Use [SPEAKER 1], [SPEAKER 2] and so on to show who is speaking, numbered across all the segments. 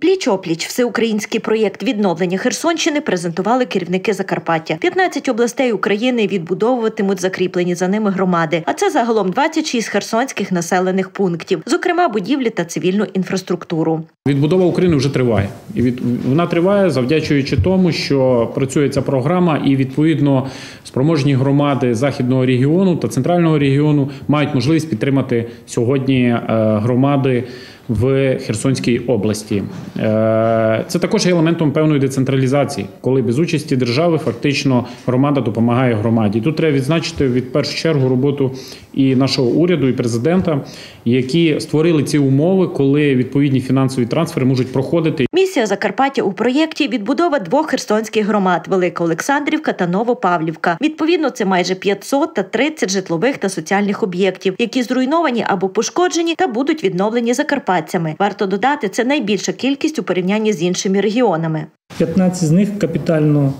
[SPEAKER 1] Пліч опліч всеукраїнський проєкт відновлення Херсонщини презентували керівники Закарпаття. 15 областей України відбудовуватимуть закріплені за ними громади. А це загалом 26 херсонських населених пунктів, зокрема будівлі та цивільну інфраструктуру.
[SPEAKER 2] Відбудова України вже триває, і від вона триває, завдячуючи тому, що працює ця програма, і відповідно спроможні громади західного регіону та центрального регіону мають можливість підтримати сьогодні е, громади в Херсонській області. Е, Це також є елементом певної децентралізації, коли без участі держави фактично громада допомагає громаді. Тут треба відзначити від першу чергу роботу і нашого уряду, і президента, які створили ці умови, коли відповідні фінансові трансфери можуть проходити.
[SPEAKER 1] Місія Закарпаття у проєкті відбудова двох херсонських громад Велика Олександрівка та Новопавлівка. Відповідно, це майже 500 та 30 житлових та соціальних об'єктів, які зруйновані або пошкоджені та будуть відновлені закарпатцями. Варто додати, це найбільша кількість у порівнянні з іншими регіонами.
[SPEAKER 3] 15 з них капітально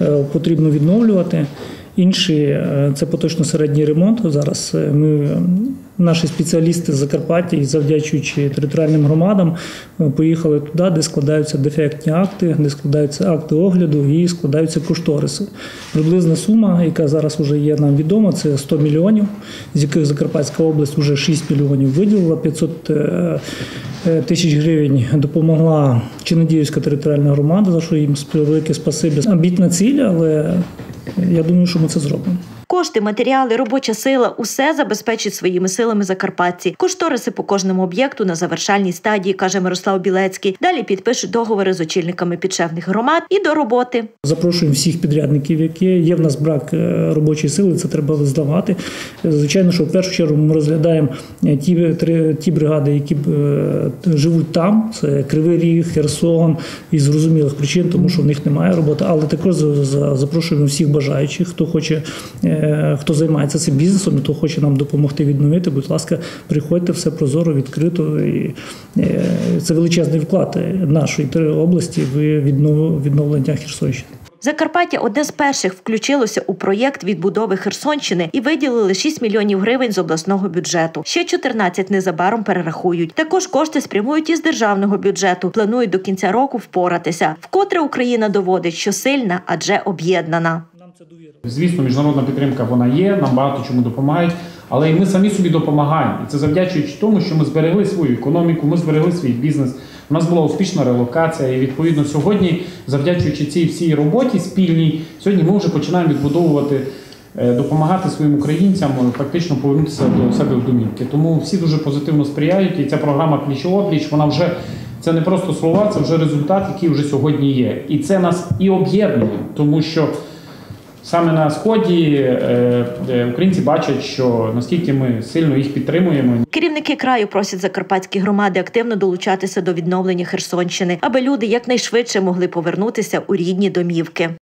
[SPEAKER 3] е, потрібно відновлювати. Інші е, це поточно середній ремонт. Зараз е, ми, наші спеціалісти з Закарпаття, і завдячуючи територіальним громадам, е, поїхали туди, де складаються дефектні акти, де складаються акти огляду і складаються кошториси. Приблизна сума, яка зараз вже є нам відома, це 100 мільйонів, з яких Закарпатська область вже 6 мільйонів виділила, 500 е, е, тисяч гривень допомогла Чинодіївська територіальна громада, за що їм велике спасибі. Амбітна ціль, але я думаю, що ми це зробимо.
[SPEAKER 1] Кошти, матеріали, робоча сила усе забезпечить своїми силами закарпатці. Кошториси по кожному об'єкту на завершальній стадії, каже Мирослав Білецький. Далі підпишуть договори з очільниками підшефних громад і до роботи.
[SPEAKER 3] Запрошуємо всіх підрядників, які є в нас брак е, робочої сили, це треба здавати. Звичайно, що в першу чергу ми розглядаємо е, ті, три- ті бригади, які е, живуть там. Це Кривий Ріг, Херсон із зрозумілих причин, тому що в них немає роботи. Але також за- за- запрошуємо всіх бажаючих, хто хоче, хто займається цим бізнесом, хто хоче нам допомогти відновити. Будь ласка, приходьте все прозоро, відкрито. І е, це величезний вклад нашої області в віднов- відновлення Херсонщини.
[SPEAKER 1] Закарпаття одне з перших включилося у проєкт відбудови Херсонщини і виділили 6 мільйонів гривень з обласного бюджету. Ще 14 незабаром перерахують. Також кошти спрямують із державного бюджету. Планують до кінця року впоратися. Вкотре Україна доводить, що сильна, адже об'єднана.
[SPEAKER 2] Звісно, міжнародна підтримка вона є, нам багато чому допомагають, але і ми самі собі допомагаємо. І це завдячуючи тому, що ми зберегли свою економіку, ми зберегли свій бізнес. У нас була успішна релокація, і відповідно сьогодні, завдячуючи цій всій роботі спільній, сьогодні ми вже починаємо відбудовувати. е, Допомагати своїм українцям е, фактично повернутися до себе в домівки. Тому всі дуже позитивно сприяють. І ця програма пліч-опліч, вона вже це не просто слова, це вже результат, який вже сьогодні є. І це нас і об'єднує, тому що Саме на сході е, е, українці бачать, що наскільки ми сильно їх підтримуємо.
[SPEAKER 1] Керівники краю просять закарпатські громади активно долучатися до відновлення Херсонщини, аби люди якнайшвидше могли повернутися у рідні домівки.